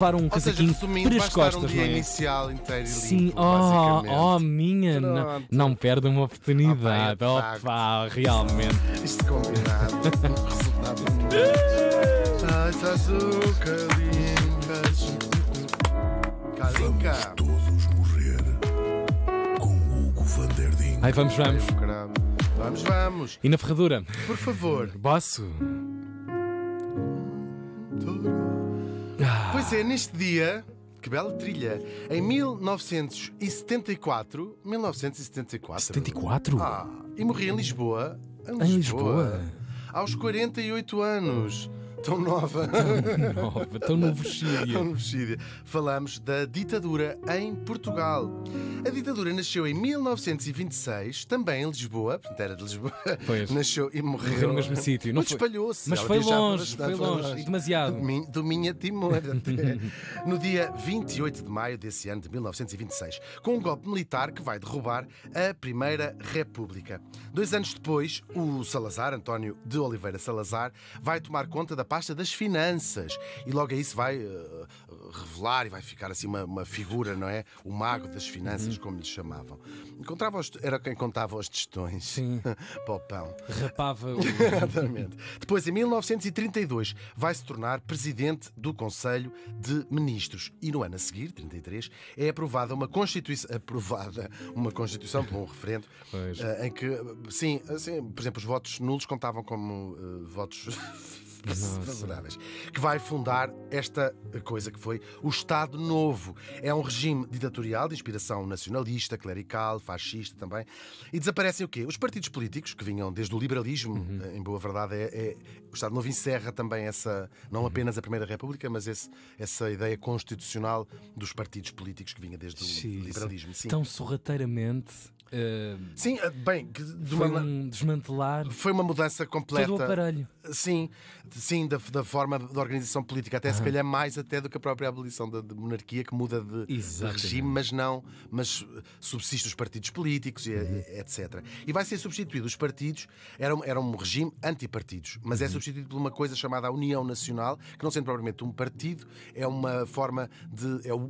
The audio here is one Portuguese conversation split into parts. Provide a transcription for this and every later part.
levar um casaquinho para as costas, um dia não é? inicial inteiro e Sim, limpo, oh, oh, minha, não, não perde uma oportunidade. Oh, pá, é pá, realmente. Isto combinado. um resultado As açúcar limpas. Calinca. Todos morrer com Hugo van der Ding. Ai, vamos, vamos. Vamos, vamos. E na ferradura? Por favor. Bosso. Pois é, neste dia, que bela trilha, em 1974, 1974. 74? Ah, e morri em Lisboa. Em Lisboa? Aos 48 anos. Tão nova. Nova, tão no Tão novicídia. Falamos da ditadura em Portugal. A ditadura nasceu em 1926, também em Lisboa, portanto era de Lisboa. Pois. Nasceu e morreu. Morreu no mesmo sítio, não Mas espalhou-se. Mas foi longe, foi longe, e demasiado. Do Min- Do Minha Timor. no dia 28 de maio desse ano de 1926, com um golpe militar que vai derrubar a Primeira República. Dois anos depois, o Salazar, António de Oliveira Salazar, vai tomar conta da pasta das finanças e logo aí se vai eh, revelar e vai ficar assim uma, uma figura, não é? O mago das finanças, Uhum. como lhe chamavam. Encontrava os- era quem contava os testões Sim. para o pão. Rapava o. Exatamente. Depois, em 1932, vai se tornar presidente do Conselho de Ministros. E no ano a seguir, 33, é aprovada uma Constituição, aprovada uma Constituição por um referendo, eh, em que, sim, assim, por exemplo, os votos nulos contavam como eh, votos. Favoráveis, que vai fundar esta coisa que foi o Estado Novo. É um regime ditatorial de inspiração nacionalista, clerical, fascista também. E desaparecem o quê? Os partidos políticos, que vinham desde o liberalismo, Uhum. em boa verdade, é, é- o Estado Novo encerra também essa, não Uhum. apenas a Primeira República, mas esse- essa ideia constitucional dos partidos políticos que vinha desde o Sim, liberalismo. Sim, Tão sorrateiramente. Eh, sim eh, bem, de foi uma, um desmantelar foi uma mudança completa. todo o aparelho. Sim, sim, da, da forma da organização política, até se calhar mais até do que a própria abolição da, de monarquia, que muda de, de regime, mas não, mas eh, subsiste os partidos políticos, e, Uhum. etc. E vai ser substituído os partidos, era um, era um regime antipartidos, mas Uhum. é substituído por uma coisa chamada a União Nacional, que não sendo propriamente um partido, é uma forma de. É o,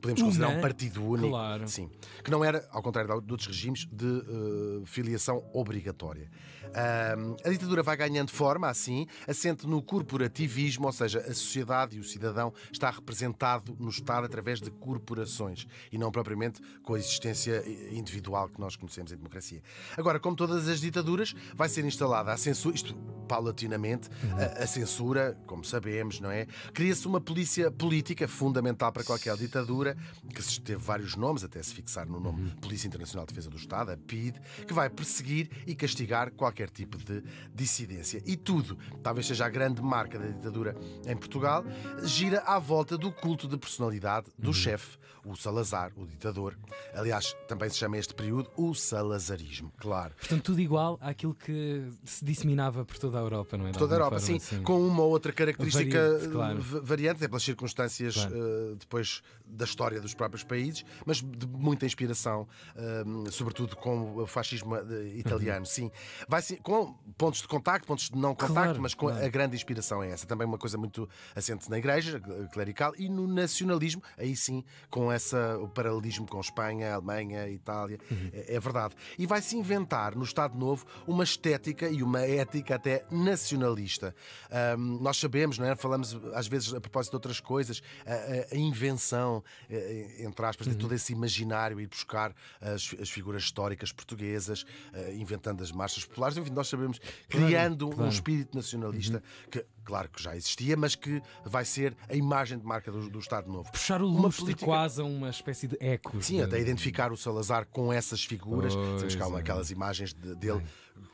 podemos considerar um partido único. claro. Sim. Que não era, ao contrário de outros regimes, de eh, filiação obrigatória. Ahm, a ditadura vai ganhando forma, assim, assente no corporativismo, ou seja, a sociedade e o cidadão está representado no Estado através de corporações e não propriamente com a existência individual que nós conhecemos em democracia. Agora, como todas as ditaduras, vai ser instalada a censura, isto paulatinamente, a, a censura, como sabemos, não é? Cria-se uma polícia política fundamental para qualquer ditadura, que teve vários nomes, até se fixar no nome Polícia Internacional de Defesa do Estado, a PID, que vai perseguir e castigar qualquer tipo de dissidência. E tudo, talvez seja a grande marca da ditadura em Portugal, gira à volta do culto de personalidade do chefe, o Salazar, o ditador. Aliás, também se chama este período o salazarismo, claro. Portanto, tudo igual àquilo que se disseminava por toda a Europa, não é? De Toda a Europa, sim, com uma ou outra característica Variante, claro. va- variante, até pelas circunstâncias Claro. eh, depois da história dos próprios países, mas de muita inspiração, eh, sobretudo com o fascismo eh, italiano, sim. Vai sim, com pontos de contacto, pontos de não contacto, Claro, mas com claro. a grande inspiração é essa. Também uma coisa muito assente na igreja eh, clerical e no nacionalismo, aí sim, com essa, o paralelismo com Espanha, Alemanha, Itália, Uhum. é, é verdade. E vai-se inventar no Estado Novo uma estética e uma ética até nacionalista. Ahm, nós sabemos, não é? Falamos às vezes a propósito de outras coisas, a, a- invenção, eh, entre aspas, Uhum. de todo esse imaginário, ir buscar as, as figuras históricas portuguesas, eh, inventando as marchas populares, enfim, nós sabemos, criando um claro. espírito nacionalista que, claro que já existia, mas que vai ser a imagem de marca do, do Estado Novo. Puxar o lustre política- quase a uma espécie de eco. Sim, de- até identificar o Salazar com essas figuras. Pois Temos cá uma- é. aquelas imagens de- dele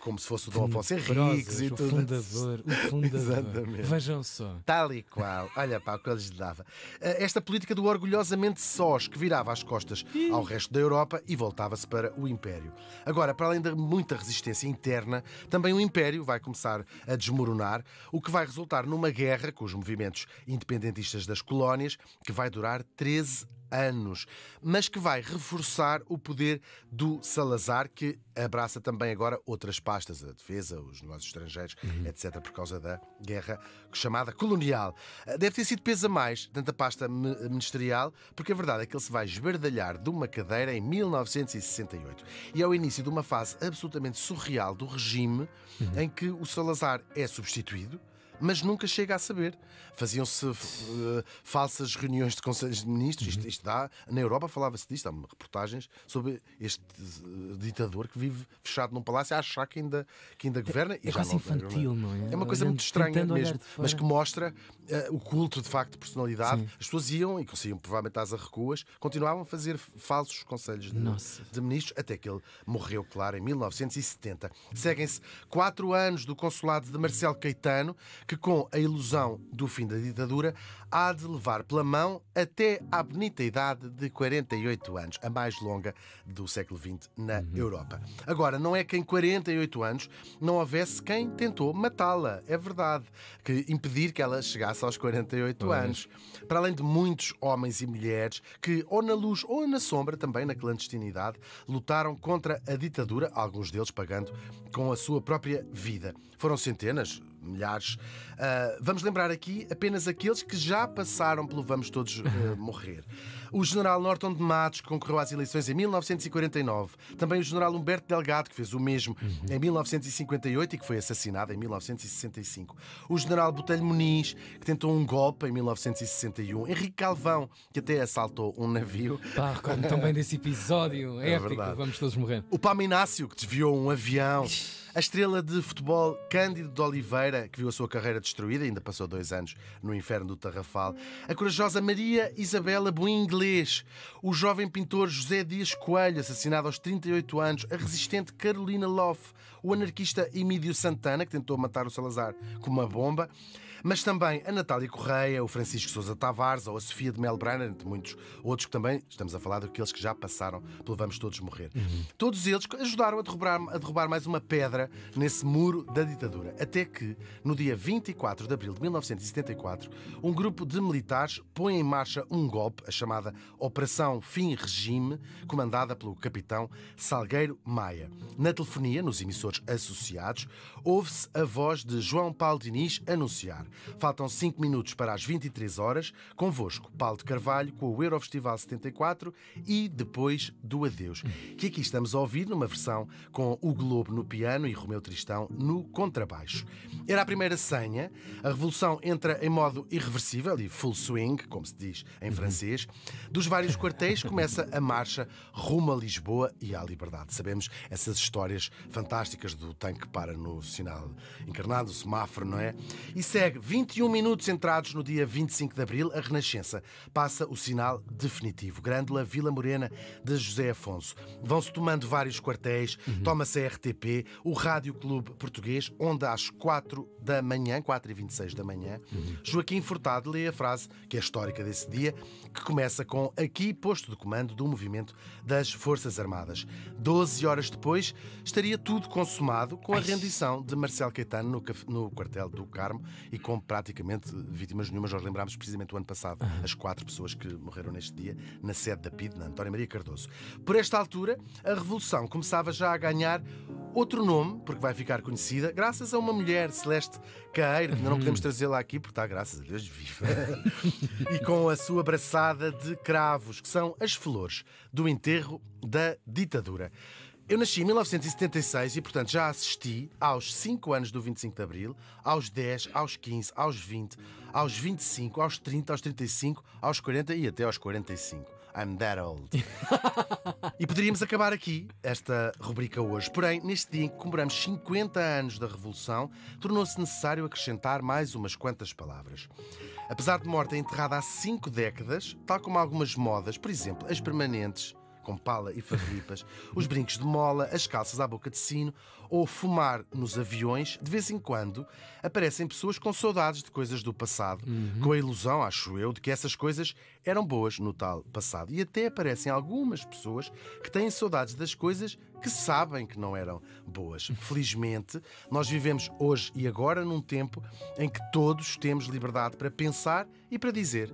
como se fosse o Dom Afonso Henriques e o tudo. fundador, o fundador. Exatamente. Vejam só. Tal e qual. Olha pá, o que lhes dava. Eh, Esta política do orgulhosamente sós, que virava as costas ao resto da Europa e voltava-se para o Império. Agora, para além de muita resistência interna, também o Império vai começar a desmoronar, o que vai resultar resultar numa guerra com os movimentos independentistas das colónias que vai durar 13 anos, mas que vai reforçar o poder do Salazar, que abraça também agora outras pastas, a defesa, os negócios estrangeiros, uhum. etc., por causa da guerra chamada colonial. Deve ter sido peso a mais, tanta pasta ministerial, porque a verdade é que ele se vai esbardalhar de uma cadeira em 1968. E é o início de uma fase absolutamente surreal do regime uhum. em que o Salazar é substituído mas nunca chega a saber. Faziam-se uh, falsas reuniões de conselhos de ministros. Isto, isto dá. Na Europa falava-se disto. Há reportagens sobre este uh, ditador que vive fechado num palácio a achar que ainda, que ainda governa. É, e é quase infantil, não é? É uma coisa muito estranha mesmo, mas que mostra uh, o culto de facto de personalidade. Sim. As pessoas iam e conseguiam provavelmente às arrecuas, continuavam a fazer falsos conselhos de, de ministros, até que ele morreu, claro, em 1970. Seguem-se quatro anos do consulado de Marcelo Caetano, que, com a ilusão do fim da ditadura, há de levar pela mão até à bonita idade de 48 anos, a mais longa do século XX na uhum. Europa. Agora, não é que em 48 anos não houvesse quem tentou matá-la, é verdade, que impedir que ela chegasse aos 48 anos. Para além de muitos homens e mulheres que, ou na luz ou na sombra, também na clandestinidade, lutaram contra a ditadura, alguns deles pagando com a sua própria vida. Foram centenas, milhares. Uh, vamos lembrar aqui apenas aqueles que já passaram pelo Vamos Todos uh, Morrer. O general Norton de Matos, que concorreu às eleições em 1949. Também o general Humberto Delgado, que fez o mesmo uhum. em 1958 e que foi assassinado em 1965. O general Botelho Muniz, que tentou um golpe em 1961. Henrique Calvão, que até assaltou um navio. Pá, recordo também desse episódio é épico. Verdade. Vamos todos morrer. O Pama Inácio, que desviou um avião. A estrela de futebol Cândido de Oliveira, que viu a sua carreira destruída, ainda passou dois anos no inferno do Tarrafal. A corajosa Maria Isabela Boinglês. O jovem pintor José Dias Coelho, assassinado aos 38 anos. A resistente Carolina Loff. O anarquista Emílio Santana, que tentou matar o Salazar com uma bomba mas também a Natália Correia, o Francisco Sousa Tavares ou a Sofia de Melbrenner, entre muitos outros que também estamos a falar daqueles que já passaram pelo Vamos Todos Morrer. Uhum. Todos eles ajudaram a derrubar, a derrubar mais uma pedra nesse muro da ditadura. Até que, no dia 24 de abril de 1974, um grupo de militares põe em marcha um golpe, a chamada Operação Fim Regime, comandada pelo capitão Salgueiro Maia. Na telefonia, nos emissores associados, ouve-se a voz de João Paulo Diniz anunciar Faltam 5 minutos para as 23 horas. Convosco, Paulo de Carvalho, com o Eurofestival 74 e depois do Adeus. Que aqui estamos a ouvir numa versão com o Globo no piano e Romeu Tristão no contrabaixo. Era a primeira senha. A revolução entra em modo irreversível e full swing, como se diz em francês. Dos vários quartéis começa a marcha rumo a Lisboa e à liberdade. Sabemos essas histórias fantásticas do tanque para no sinal encarnado, o semáforo, não é? E segue 21 minutos entrados no dia 25 de abril, a Renascença passa o sinal definitivo. Grândola Vila Morena de José Afonso. Vão-se tomando vários quartéis, uhum. toma-se a RTP, o Rádio Clube Português, onde às 4 da manhã, 4 e 26 da manhã, uhum. Joaquim Furtado lê a frase, que é histórica desse dia, que começa com aqui posto de comando do movimento das Forças Armadas. Doze horas depois, estaria tudo consumado com a rendição de Marcelo Caetano no, no quartel do Carmo e com praticamente vítimas nenhumas. Nós lembramos precisamente o ano passado as quatro pessoas que morreram neste dia na sede da PID, na Antónia Maria Cardoso. Por esta altura, a revolução começava já a ganhar outro nome, porque vai ficar conhecida, graças a uma mulher, Celeste Caeiro, que ainda não podemos trazê-la aqui, porque está, graças a Deus, viva. e com a sua braçada de cravos, que são as flores do enterro da ditadura. Eu nasci em 1976 e, portanto, já assisti aos 5 anos do 25 de Abril, aos 10, aos 15, aos 20, aos 25, aos 30, aos 35, aos 40 e até aos 45. I'm that old. e poderíamos acabar aqui esta rubrica hoje. Porém, neste dia em que comemoramos 50 anos da Revolução, tornou-se necessário acrescentar mais umas quantas palavras. Apesar de morta enterrada há cinco décadas, tal como algumas modas, por exemplo, as permanentes, com pala e farripas, os brincos de mola, as calças à boca de sino ou fumar nos aviões, de vez em quando aparecem pessoas com saudades de coisas do passado, com a ilusão, acho eu, de que essas coisas eram boas no tal passado. E até aparecem algumas pessoas que têm saudades das coisas que sabem que não eram boas. Felizmente, nós vivemos hoje e agora num tempo em que todos temos liberdade para pensar e para dizer.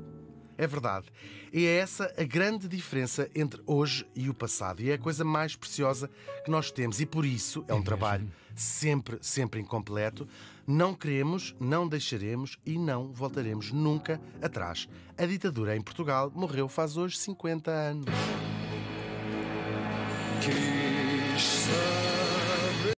É verdade. E é essa a grande diferença entre hoje e o passado. E é a coisa mais preciosa que nós temos. E por isso é um trabalho sempre, sempre incompleto. Não queremos, não deixaremos e não voltaremos nunca atrás. A ditadura em Portugal morreu faz hoje 50 anos. Que